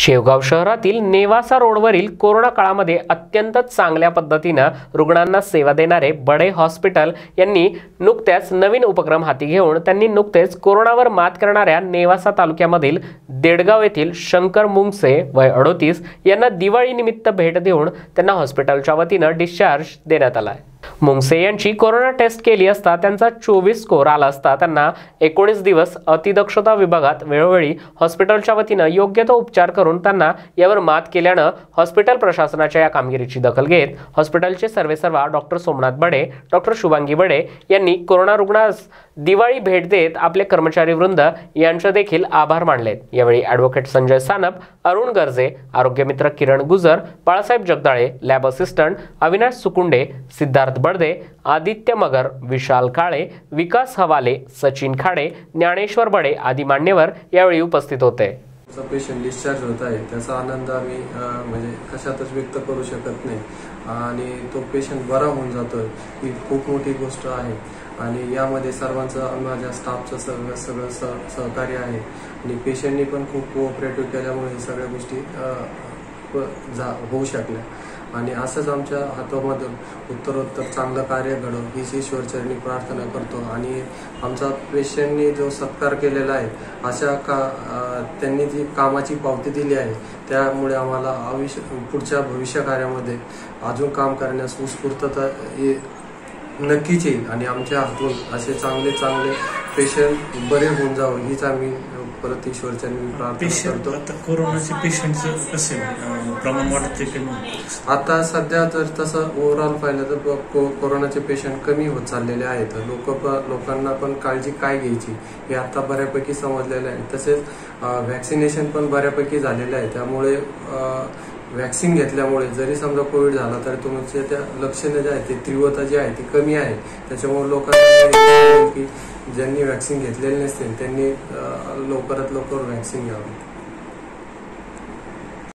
शेवगाव शहरातील नेवासा रोडवरील कोरोना काळामध्ये अत्यंत चांगल्या पद्धतीनं रुग्णांना सेवा देणारे बडे हॉस्पिटल यांनी नुकत्याच नवीन उपक्रम हाती घेऊन त्यांनी नुकतेच कोरोनावर मात करणाऱ्या नेवासा तालुक्यामधील देडगाव येथील शंकर मुंगसे वय अडोतीस यांना दिवाळीनिमित्त भेट देऊन त्यांना हॉस्पिटलच्या वतीनं डिस्चार्ज देण्यात आला आहे. मुंगसे यांची कोरोना टेस्ट केली असता त्यांचा चोवीस स्कोर आला असता. त्यांना एकोणीस दिवस अतिदक्षता विभागात वेळोवेळी हॉस्पिटलच्या वतीनं योग्य तो उपचार करून त्यांना यावर मात केल्यानं हॉस्पिटल प्रशासनाच्या या कामगिरीची दखल घेत हॉस्पिटलचे सर्वेसर्वा डॉक्टर सोमनाथ बडे डॉक्टर शुभांगी बडे यांनी कोरोना रुग्णास दिवाळी भेट देत आपले कर्मचारी वृंद यांचे देखील आभार मानलेत. यावेळी ॲडव्होकेट संजय सानप अरुण गर्जे आरोग्यमित्र किरण गुजर बाळासाहेब जगदाळे लॅब असिस्टंट अविनाश सुकुंडे सिद्धार्थ बडदे आदित्य मगर विशाल काळे विकास हवाले सचिन खाडे ज्ञानेश्वर बडे आदी मान्यवर यावेळी उपस्थित होते. जो पेशंट डिस्चार्ज होत आहे त्याचा आनंद आम्ही म्हणजे कशातच व्यक्त करू शकत नाही. आणि तो पेशंट बरा होऊन जातोय ही खूप मोठी गोष्ट आहे. आणि यामध्ये सर्वांचं माझ्या स्टाफचं सगळं सगळं सह सहकार्य आहे. आणि पेशंटनी पण खूप कोऑपरेटिव्ह केल्यामुळे सगळ्या गोष्टी जा होऊ शकल्या. आणि असंच आमच्या हातामधून उत्तरोत्तर चांगलं कार्य घडव हीच ईश्वरचरणी प्रार्थना करतो. आणि आमचा पेशंटनी जो सत्कार केलेला आहे अशा का त्यांनी जी कामाची पावती दिली आहे त्यामुळे आम्हाला आयुष्य पुढच्या भविष्य कार्यामध्ये अजून काम करण्यास उत्स्फूर्तता ये- नक्कीच येईल. आणि आमच्या हातून असे चांगले चांगले पेशंट बरे होऊन जावं हीच आम्ही परत ईश्वरचरणी प्रार्थना पेशंट करतो. आता कोरोनाचे पेशंटचं कसं आहे? अं, प्रमाण वाढते की नाही? आता सध्या जर तसं ओव्हरऑल पाहिलं तर ब- को- कोरोनाचे पेशंट कमी होत चाललेले आहेत. लोक लोकांना पण काळजी काय घ्यायची हे आता बऱ्यापैकी समजलेलं आहे. तसेच व्हॅक्सिनेशन पण बऱ्यापैकी झालेलं आहे. त्यामुळे व्हॅक्सिन घेतल्यामुळे जरी समजा कोविड झाला तर तुमचे त्या लक्षणं जे आहेत ते तीव्रता जी आहे ती कमी आहे. त्याच्यामुळे लोकांना की ज्यांनी व्हॅक्सिन घेतलेली नसतील त्यांनी लवकरात लवकर वॅक्सिन घ्यावी.